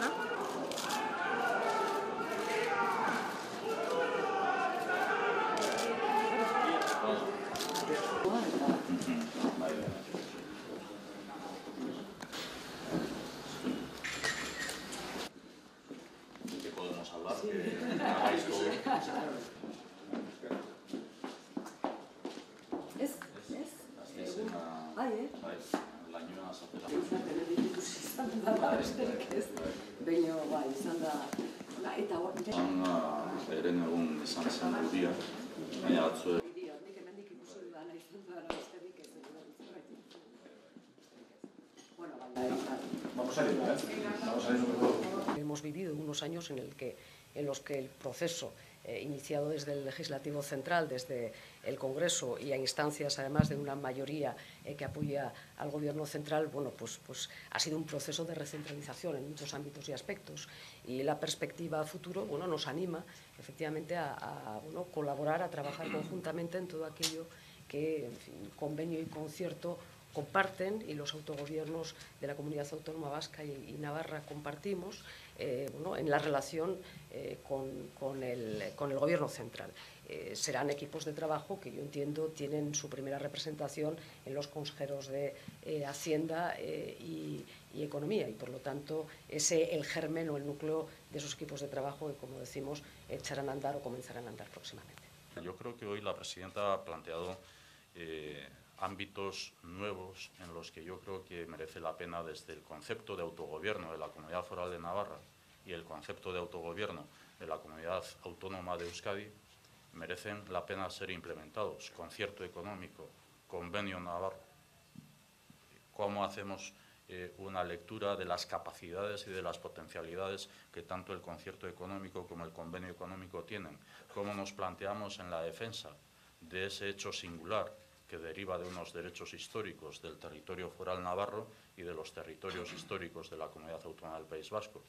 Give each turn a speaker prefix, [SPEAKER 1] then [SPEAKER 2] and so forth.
[SPEAKER 1] ¿Qué podemos hablar?
[SPEAKER 2] Es, es. Egun.
[SPEAKER 3] ¿Eh?
[SPEAKER 4] Hemos vivido unos años en los que el proceso eh, iniciado desde el Legislativo Central, desde el Congreso y a instancias además de una mayoría eh, que apoya al Gobierno Central, bueno, pues, pues ha sido un proceso de recentralización en muchos ámbitos y aspectos. Y la perspectiva a futuro bueno, nos anima efectivamente a, bueno, colaborar, a trabajar conjuntamente en todo aquello que convenio y concierto comparten y los autogobiernos de la comunidad autónoma vasca y, Navarra compartimos eh, bueno, en la relación eh, con, con, el, con, el, gobierno central. Eh, serán equipos de trabajo que yo entiendo tienen su primera representación en los consejeros de Hacienda y, Economía y por lo tanto ese el germen o el núcleo de esos equipos de trabajo que como decimos echarán a andar o comenzarán a andar próximamente.
[SPEAKER 5] Yo creo que hoy la presidenta ha planteado ámbitos nuevos en los que yo creo que merece la pena desde el concepto de autogobierno de la Comunidad Foral de Navarra y el concepto de autogobierno de la Comunidad Autónoma de Euskadi merecen la pena ser implementados. Concierto económico, convenio Navarro. ¿Cómo hacemos eh, una lectura de las capacidades y de las potencialidades que tanto el concierto económico como el convenio económico tienen? ¿Cómo nos planteamos en la defensa de ese hecho singular que deriva de unos derechos históricos del territorio foral navarro y de los territorios históricos de la comunidad autónoma del País Vasco.